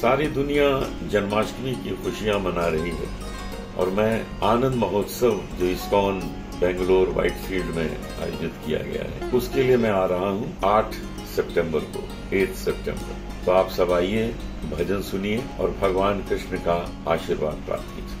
सारी दुनिया जन्माष्टमी की खुशियाँ मना रही है। और मैं आनंद महोत्सव, जो इस्कॉन, बेंगलोर, व्हाइटफील्ड में आयोजित किया गया है, उसके लिए मैं आ रहा हूँ आठ सितंबर को एट सितंबर। तो आप सब आइए, भजन सुनिए और भगवान कृष्ण का आशीर्वाद प्राप्त कीजिए।